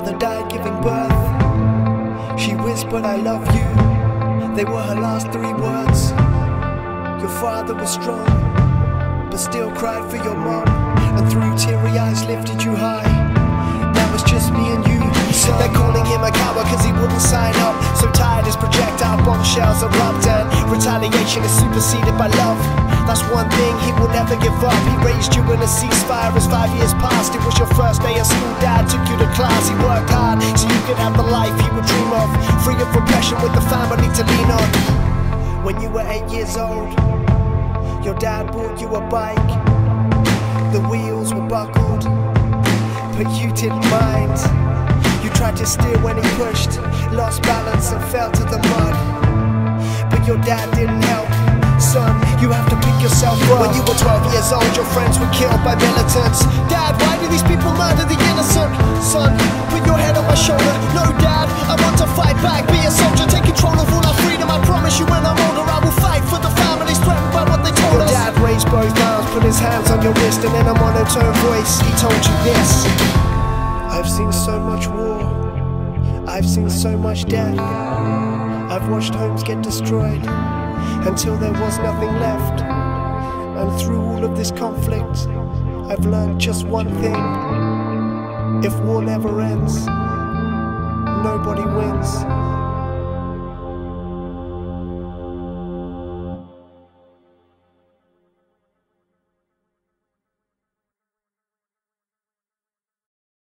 mother died giving birth. She whispered, I love you. They were her last three words. Your father was strong, but still cried for your mom. And through teary eyes lifted you high. Now it's just me and you. So they're calling him a coward cause he wouldn't sign up. So tired as projectile bombshells are rubbed and retaliation is superseded by love. That's one will never give up. He raised you in a ceasefire as five years passed. It was your first day of school, dad took you to class. He worked hard so you could have the life he would dream of. Free of repression with the family to lean on. When you were eight years old, your dad bought you a bike. The wheels were buckled, but you didn't mind. You tried to steer when he pushed, lost balance and fell to the mud. But your dad didn't help. When you were 12 years old, your friends were killed by militants. Dad, why do these people murder the innocent? Son, put your head on my shoulder. No, Dad, I want to fight back. Be a soldier, take control of all our freedom. I promise you, when I'm older, I will fight for the families threatened by what they told your us. Dad raised both arms, put his hands on your wrist, and in a monotone voice, he told you this. I've seen so much war. I've seen so much death. I've watched homes get destroyed until there was nothing left. And through all of this conflict, I've learned just one thing. If war never ends, nobody wins.